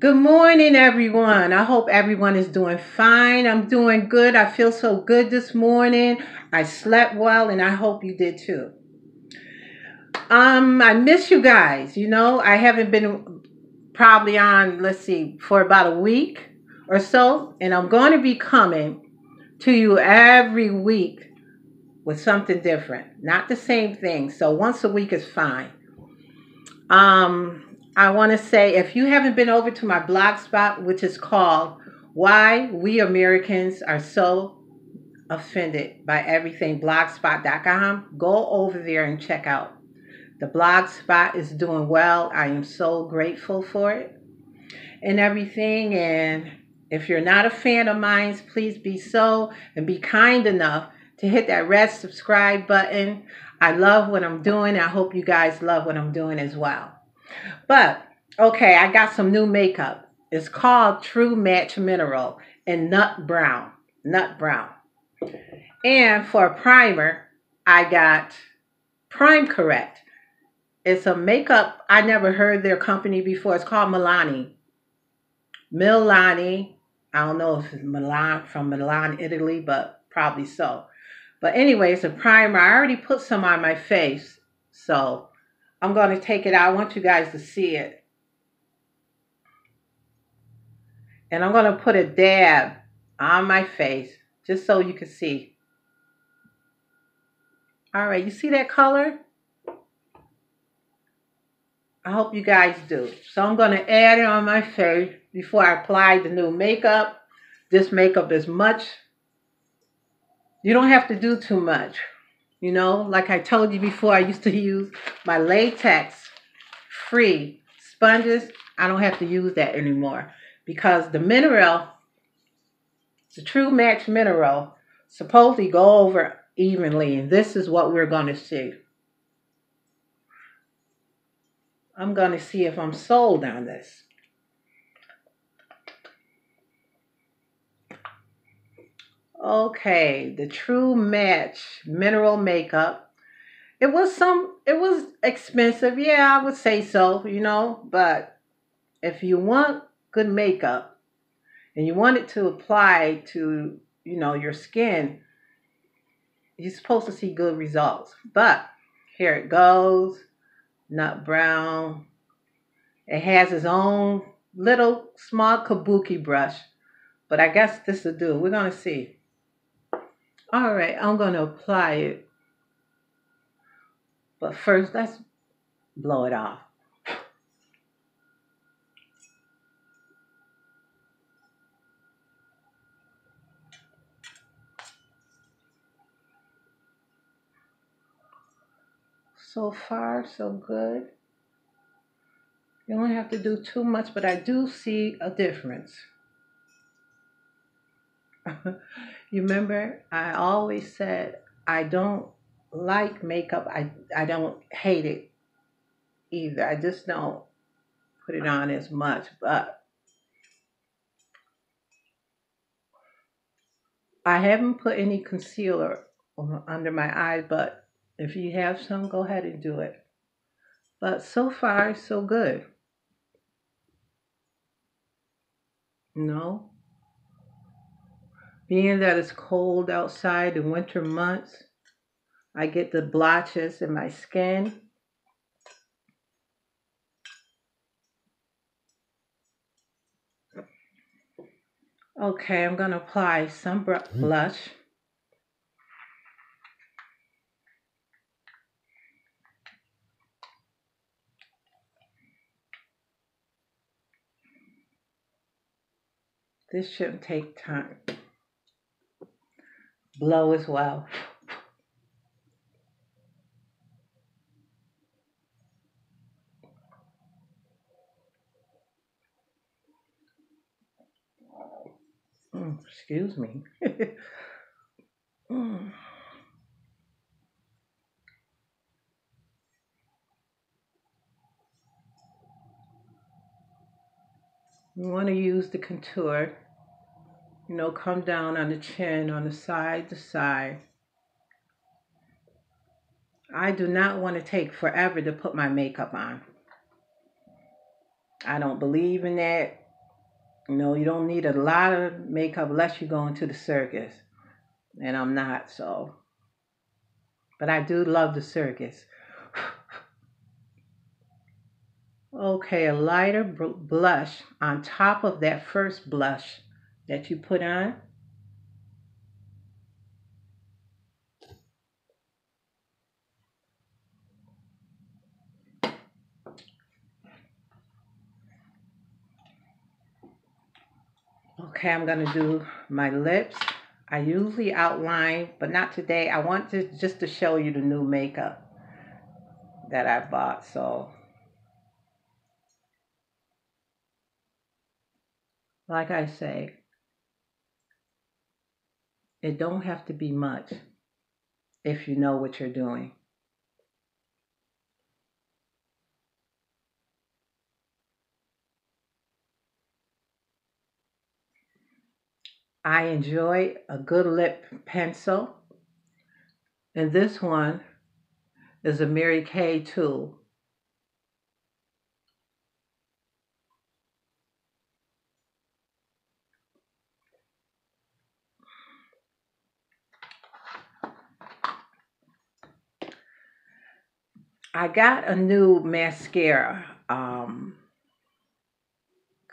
Good morning, everyone. I hope everyone is doing fine. I'm doing good. I feel so good this morning. I slept well, and I hope you did too. Um, I miss you guys. You know, I haven't been probably on, let's see, for about a week or so, and I'm going to be coming to you every week with something different, not the same thing. So once a week is fine. Um, I want to say if you haven't been over to my blog spot, which is called Why We Americans Are So Offended by Everything, blogspot.com, go over there and check out. The blog spot is doing well. I am so grateful for it and everything. And if you're not a fan of mine, please be so and be kind enough to hit that red subscribe button. I love what I'm doing. I hope you guys love what I'm doing as well. But okay, I got some new makeup. It's called True Match Mineral in Nut Brown. Nut Brown. And for a primer, I got Prime Correct. It's a makeup. I never heard their company before. It's called Milani. Milani. I don't know if it's Milan from Milan, Italy, but probably so. But anyway, it's a primer. I already put some on my face. So I'm going to take it out. I want you guys to see it. And I'm going to put a dab on my face just so you can see. All right, you see that color? I hope you guys do. So I'm going to add it on my face before I apply the new makeup. This makeup is much, you don't have to do too much. You know, like I told you before, I used to use my latex free sponges. I don't have to use that anymore because the mineral, the True Match mineral, supposedly go over evenly. And this is what we're going to see. I'm going to see if I'm sold on this. Okay, the True Match mineral makeup. It was some it was expensive. Yeah, I would say so, you know, but if you want good makeup and you want it to apply to, you know, your skin, you're supposed to see good results. But here it goes. Nut brown. It has its own little small kabuki brush. But I guess this will do. We're going to see. All right, I'm going to apply it. But first, let's blow it off. So far, so good. You don't have to do too much, but I do see a difference. you remember, I always said I don't like makeup. I, I don't hate it either. I just don't put it on as much. But I haven't put any concealer under my eyes, but if you have some, go ahead and do it. But so far, so good. No, being that it's cold outside in winter months, I get the blotches in my skin. Okay, I'm going to apply some mm-hmm. blush. This shouldn't take time blow as well. Mm, excuse me. You want to use the contour you know, come down on the chin, on the side to side. I do not want to take forever to put my makeup on. I don't believe in that. You know, you don't need a lot of makeup unless you're going to the circus. And I'm not, so. But I do love the circus. okay, a lighter blush on top of that first blush that you put on. Okay, I'm going to do my lips. I usually outline, but not today. I want to just to show you the new makeup that I bought. So, like I say, it don't have to be much if you know what you're doing. I enjoy a good lip pencil. And this one is a Mary Kay tool. I got a new mascara um,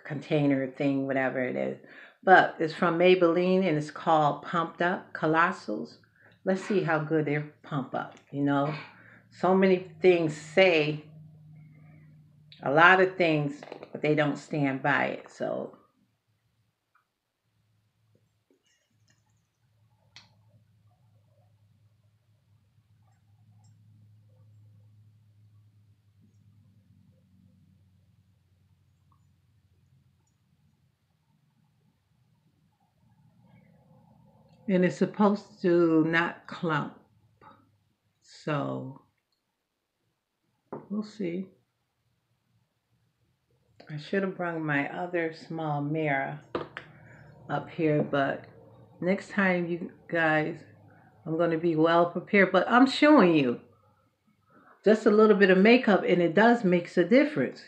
container thing, whatever it is. But it's from Maybelline and it's called Pumped Up Colossals. Let's see how good they pump up, you know. So many things say a lot of things, but they don't stand by it. So and it's supposed to not clump. So we'll see. I should have brought my other small mirror up here, but next time you guys, I'm going to be well prepared. But I'm showing you just a little bit of makeup and it does makes a difference.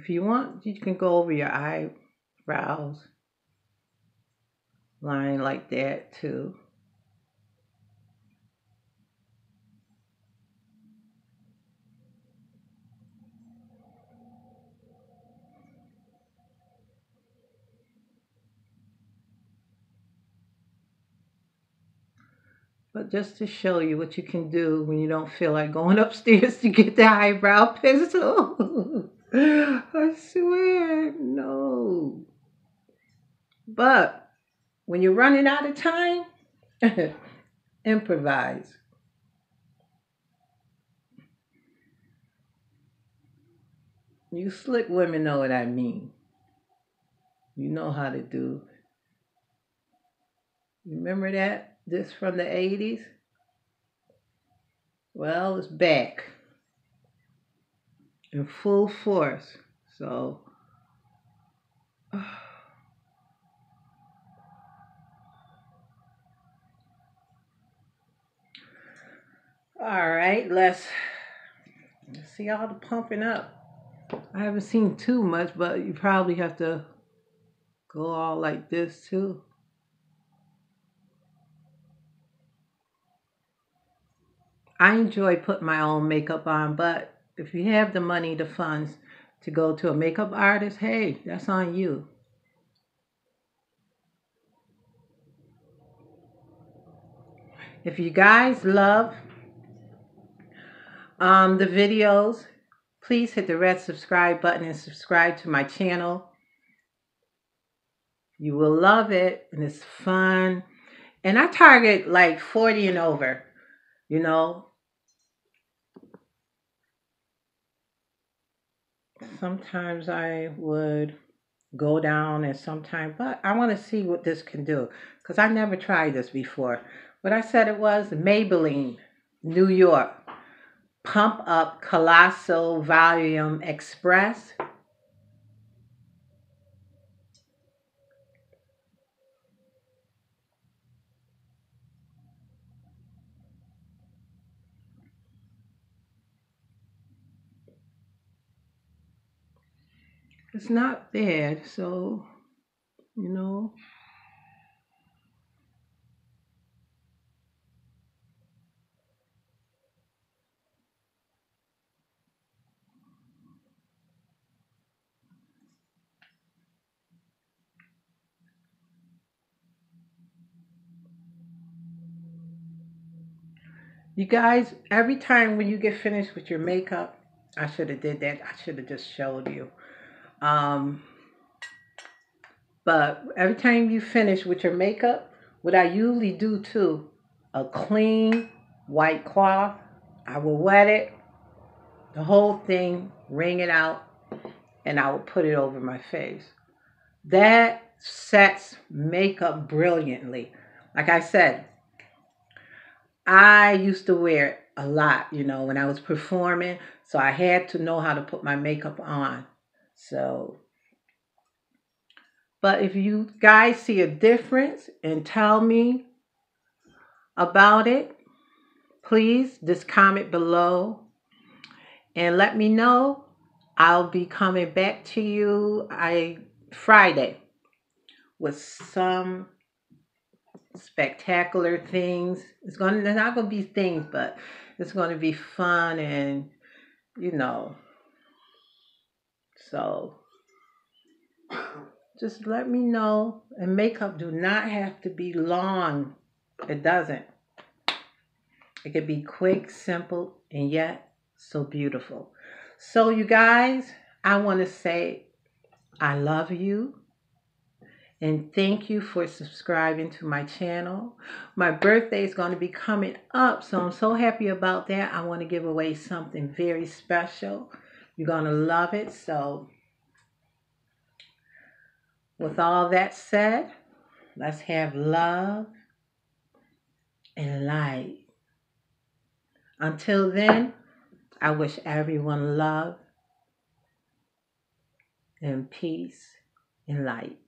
If you want, you can go over your eyebrows line like that too. But just to show you what you can do when you don't feel like going upstairs to get the eyebrow pencil. I swear, no. But when you're running out of time, improvise. You slick women know what I mean. You know how to do. Remember that? This from the 80s? Well, it's back in full force. So, all right, let's, let's see all the pumping up. I haven't seen too much, but you probably have to go all like this too. I enjoy putting my own makeup on, but if you have the money, the funds to go to a makeup artist, hey, that's on you. If you guys love um, the videos, please hit the red subscribe button and subscribe to my channel. You will love it and it's fun. And I target like 40 and over, you know, sometimes I would go down and sometimes, but I want to see what this can do because I never tried this before. What I said it was Maybelline, New York, Pump Up Colossal Volume Express. It's not bad, so you know. You guys, every time when you get finished with your makeup, I should have did that. I should have just showed you. Um, but every time you finish with your makeup, what I usually do too, a clean white cloth, I will wet it, the whole thing, wring it out, and I will put it over my face. That sets makeup brilliantly. Like I said, I used to wear it a lot, you know, when I was performing. So I had to know how to put my makeup on. So, but if you guys see a difference and tell me about it, please just comment below and let me know. I'll be coming back to you I Friday with some spectacular things. It's gonna there's not gonna be things, but it's gonna be fun and you know. So just let me know. And makeup do not have to be long. It doesn't. It could be quick, simple, and yet so beautiful. So you guys, I want to say I love you. And thank you for subscribing to my channel. My birthday is going to be coming up, so I'm so happy about that. I want to give away something very special. You're going to love it. So, with all that said, let's have love and light. Until then, I wish everyone love and peace and light.